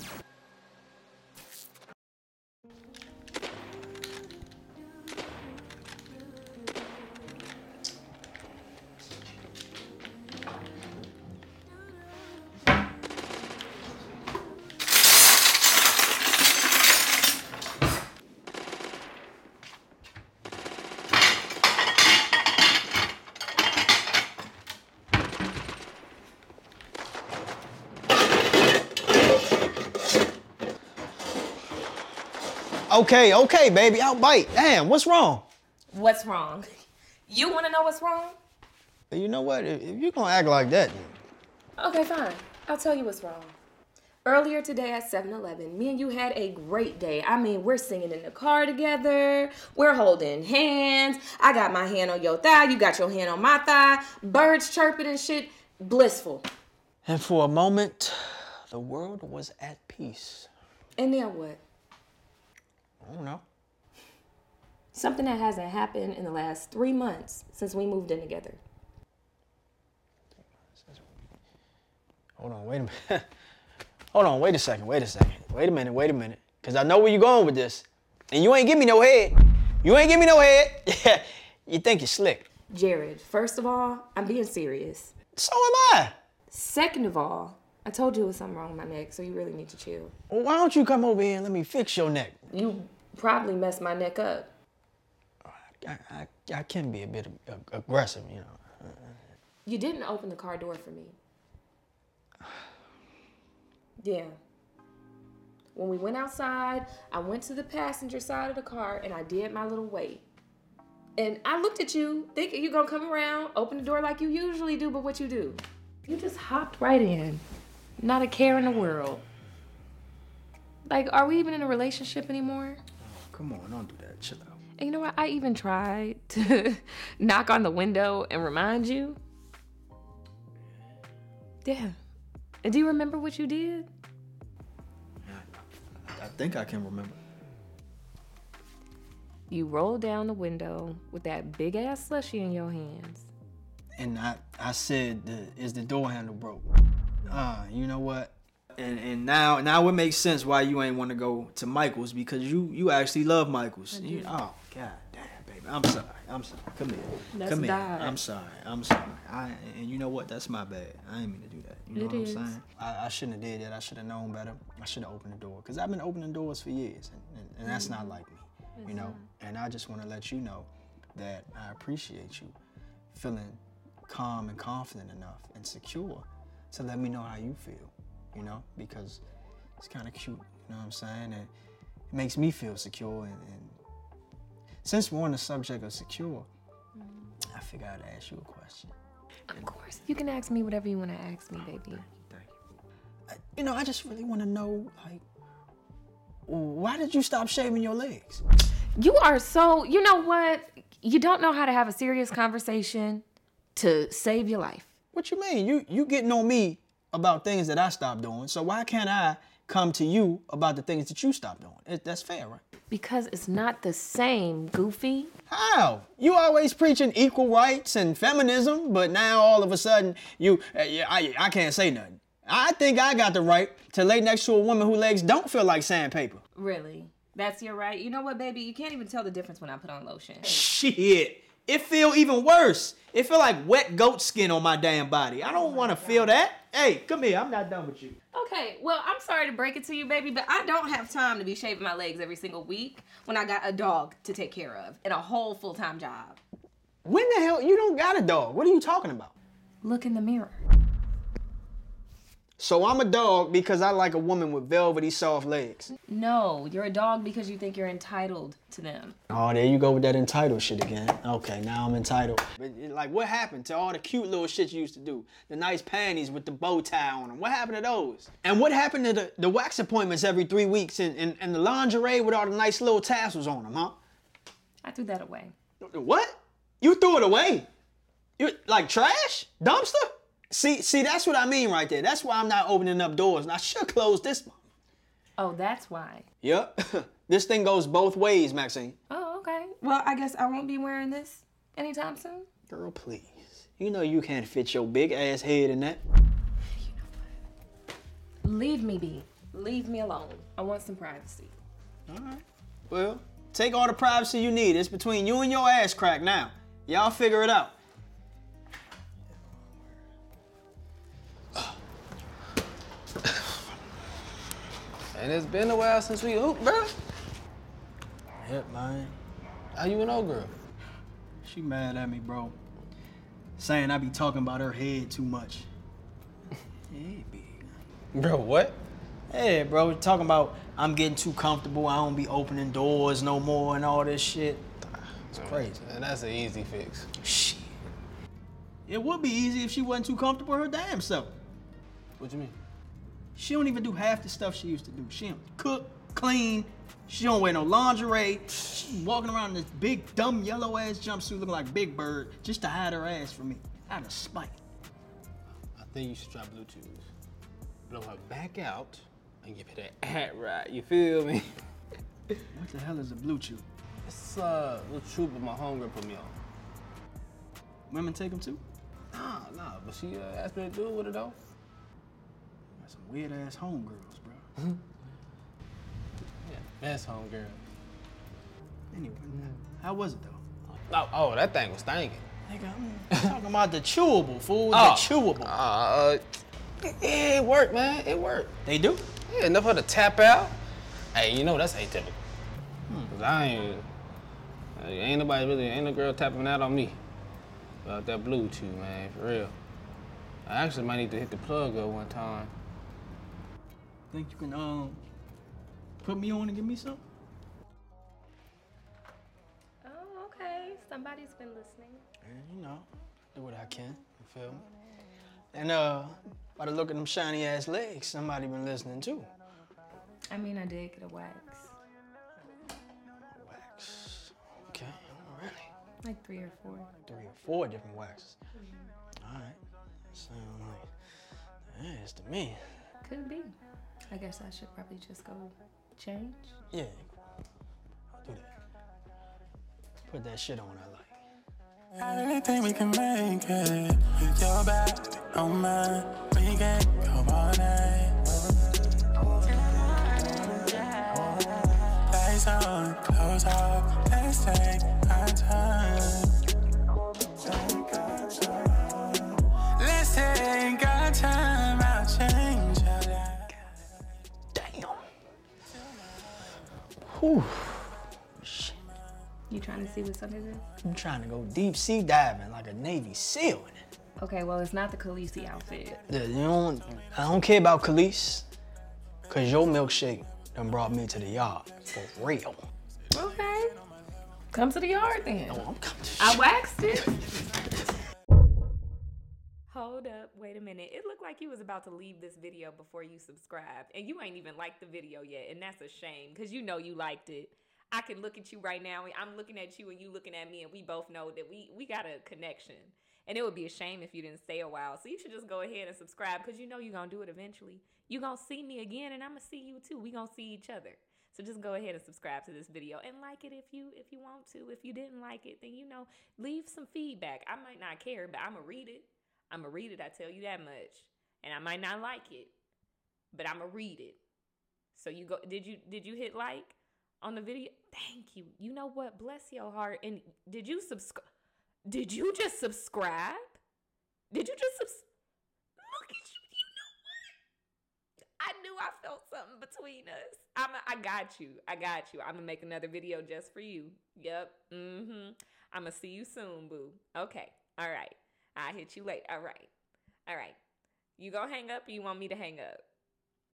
you Okay, okay, baby, I'll bite. Damn, what's wrong? What's wrong? You want to know what's wrong? You know what? If you're gonna act like that, Okay, fine. I'll tell you what's wrong. Earlier today at 7 Eleven, me and you had a great day. I mean, we're singing in the car together, we're holding hands. I got my hand on your thigh, you got your hand on my thigh, birds chirping and shit. Blissful. and for a moment, the world was at peace. And then what? I don't know. Something that hasn't happened in the last three months since we moved in together. Hold on, wait a minute. Hold on, wait a second, wait a second. Wait a minute, wait a minute. Cause I know where you're going with this. And you ain't give me no head. You ain't give me no head. You think you're slick. Jared, first of all, I'm being serious. So am I. Second of all, I told you it was something wrong with my neck, so you really need to chill. Well, why don't you come over here and let me fix your neck? You probably messed my neck up. I, I, I can be a bit aggressive, you know. You didn't open the car door for me. Yeah. When we went outside, I went to the passenger side of the car and I did my little wait. And I looked at you, thinking you're gonna come around, open the door like you usually do, but what you do? You just hopped right in. Not a care in the world. Like, are we even in a relationship anymore? Oh, come on, don't do that. Chill out. And you know what? I even tried to knock on the window and remind you. Yeah. And do you remember what you did? I think I can remember. You rolled down the window with that big ass slushy in your hands. And I, I said, the, is the door handle broke? Uh, you know what? And and now now it makes sense why you ain't want to go to Michael's because you you actually love Michael's. You, oh God damn, baby, I'm sorry. I'm sorry. Come here. That's Come here. bad. I'm sorry. I'm sorry. I and you know what? That's my bad. I didn't mean to do that. You know It what is. I'm saying? I, I shouldn't have did that. I should have known better. I should have opened the door because I've been opening doors for years, and, and, and that's not like me. You know. And I just want to let you know that I appreciate you feeling calm and confident enough and secure to let me know how you feel, you know, because it's kind of cute, you know what I'm saying? And it makes me feel secure. And, and since we're on the subject of secure, mm-hmm. I figured I'd ask you a question. Of course. You can ask me whatever you want to ask me, baby. Thank you. I- You know, I just really want to know, like, why did you stop shaving your legs? You are so, you know what? You don't know how to have a serious conversation to save your life. What you mean? You you getting on me about things that I stopped doing, so why can't I come to you about the things that you stopped doing? It, that's fair, right? Because it's not the same, Goofy. How? You always preaching equal rights and feminism, but now all of a sudden you, uh, I, I can't say nothing. I think I got the right to lay next to a woman whose legs don't feel like sandpaper. Really? That's your right. You know what, baby? You can't even tell the difference when I put on lotion. Shit, it feel even worse. It feel like wet goat skin on my damn body. I don't oh want to feel that. Hey, come here. I'm not done with you. Okay, well, I'm sorry to break it to you, baby, but I don't have time to be shaving my legs every single week when I got a dog to take care of and a whole full time job. When the hell you don't got a dog? What are you talking about? Look in the mirror. So I'm a dog because I like a woman with velvety soft legs. No, you're a dog because you think you're entitled to them. Oh, there you go with that entitled shit again. Okay, now I'm entitled. But like, what happened to all the cute little shit you used to do? The nice panties with the bow tie on them. What happened to those? And what happened to the, the wax appointments every three weeks and, and, and the lingerie with all the nice little tassels on them, huh? I threw that away. What? You threw it away? You like trash? Dumpster? See, see, that's what I mean right there. That's why I'm not opening up doors, and I should close this one. Oh, that's why. Yep. this thing goes both ways, Maxine. Oh, okay. Well, I guess I won't be wearing this anytime soon. Girl, please. You know you can't fit your big ass head in that. Leave me be. Leave me alone. I want some privacy. All right. Well, take all the privacy you need. It's between you and your ass crack now. Y'all figure it out. And it's been a while since we hooped, bro. Yep, man. How you an old girl? She mad at me, bro. Saying I be talking about her head too much. yeah, big. Bro, what? Hey, bro, talking about I'm getting too comfortable. I don't be opening doors no more and all this shit. It's crazy. And that's an easy fix. Shit. It would be easy if she wasn't too comfortable her damn self. What you mean? She don't even do half the stuff she used to do. She don't cook, clean. She don't wear no lingerie. She's walking around in this big, dumb, yellow ass jumpsuit looking like Big Bird just to hide her ass from me. Out of spite. I think you should try BlueChew. Blow her back out and give her that hat right. You feel me? What the hell is a BlueChew? It's uh, little trooper my homegirl put me on. Women take them too? Nah, nah, but she uh, asked me to do it with her though. That's some weird ass homegirls, bro. Yeah, best homegirl. Anyway, how was it though? Oh, oh, that thing was stinking. Nigga, I'm talking about the chewable, fool. Oh. The chewable. Uh, yeah, it worked, man. It worked. they do? Yeah, enough for the tap out. Hey, you know that's atypical. Cause I ain't, uh, ain't nobody really, ain't no girl tapping out on me. About that BlueChew, man, for real. I actually might need to hit the plug up one time. Think you can um put me on and give me some? Oh, okay. Somebody's been listening. Yeah, you know, do what I can. You feel me? And uh, by the look of them shiny ass legs, somebody been listening too. I mean, I did get a wax. Wax. Okay, alright. Like three or four. Three or four different waxes. All right. Sound like ass to me. Could be. I guess I should probably just go change. Yeah. I'll do that. Put that shit on I like. I really think we can make it with your back on mine. We can go all night. Lights on, close off. Let's take our time. Whew. Shit. You trying to see what's under this? I'm trying to go deep sea diving like a Navy SEAL in it. Okay, well, it's not the Khaleesi outfit. Yeah, You don't, I don't care about Khalees, cause your milkshake done brought me to the yard for real. Okay. Come to the yard then. Oh, I'm coming to I waxed it. Hold up, wait a minute. It looked like you was about to leave this video before you subscribed, and you ain't even liked the video yet, and that's a shame because you know you liked it. I can look at you right now. I'm looking at you, and you looking at me, and we both know that we we got a connection. And it would be a shame if you didn't stay a while. So you should just go ahead and subscribe because you know you're gonna do it eventually. You're gonna see me again, and I'm gonna see you too. We gonna see each other. So just go ahead and subscribe to this video and like it if you if you want to. If you didn't like it, then you know, leave some feedback. I might not care, but I'm gonna read it. I'm gonna read it. I tell you that much. And I might not like it, but I'm gonna read it. So you go. Did you did you hit like on the video? Thank you. You know what? Bless your heart. And did you subscribe? Did you just subscribe? Did you just subs? Look at you. You know what? I knew I felt something between us. I'm. A, I got you. I got you. I'm gonna make another video just for you. Yep. Mm-hmm. I'm gonna see you soon, boo. Okay. All right. I'll hit you late. All right. All right. You gonna hang up you want me to hang up?